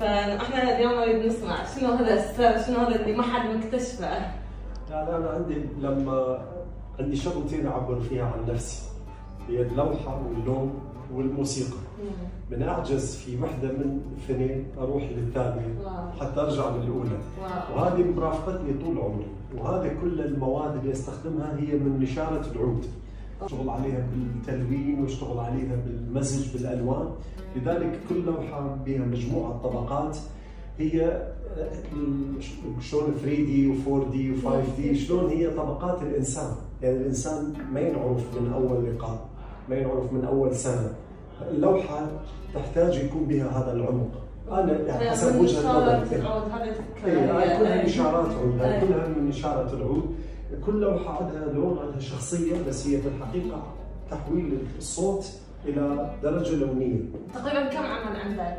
فاحنا اليوم نريد نسمع. شنو هذا السر؟ شنو هذا اللي ما حد مكتشفه؟ يعني أنا عندي لما عندي شغلتين أعبر فيها عن نفسي. هي اللوحة واللون والموسيقى. من أعجز في وحدة من الاثنين أروح للثانية. حتى أرجع للأولى. وهذه مرافقتني طول عمري. وهذه كل المواد اللي أستخدمها هي من نشاره العود. اشتغل عليها بالتلوين واشتغل عليها بالمزج بالألوان. لذلك كل لوحة بها مجموعة طبقات. هي آه، شلون 3 دي و4 دي و5 دي شلون هي طبقات الإنسان. يعني الإنسان ما ينعرف من أول لقاء ما ينعرف من أول سنة. اللوحة تحتاج يكون بها هذا العمق. أنا يعني حسب وجهة نظري. هذا. اي هاي كلها من اشاره العود. كل لوحة عندها لون عندها شخصية بس هي في الحقيقة تحويل الصوت إلى درجة لونية تقريبا كم عمل عندك؟